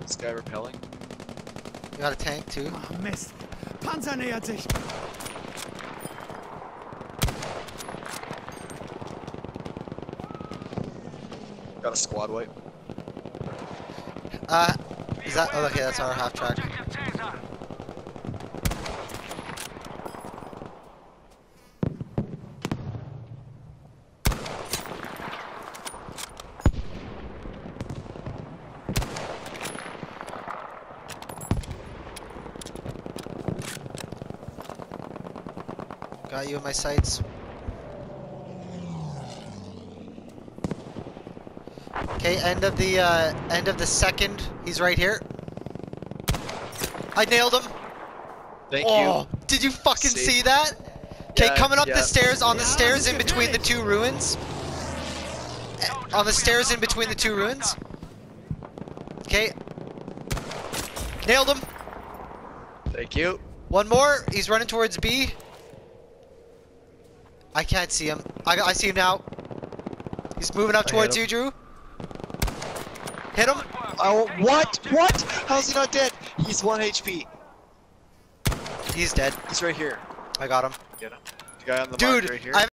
This guy repelling. You got a tank too. Ah, Mist. Panzer nähert sich. Got a squad wipe. Uh, is that? Oh, okay, that's our half track. Got you in my sights. Okay, end of the uh, end of the second. He's right here. I nailed him. Thank oh, did you fucking Safe. see that? Okay, Yeah, coming up yeah. the stairs on the Yeah, stairs in between the two ruins. On the stairs in between the two ruins. Okay. Nailed him. Thank you. One more. He's running towards B. I can't see him. I, I see him now. He's moving up I towards you, Drew. Hit him. Oh, oh what? What? How's he not dead? He's 1 HP. He's dead. He's right here. I got him. Get him. The guy on the Dude, mark right here. I